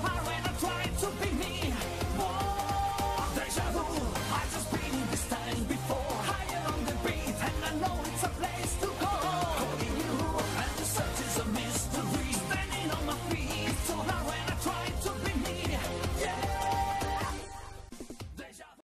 how I ran a track.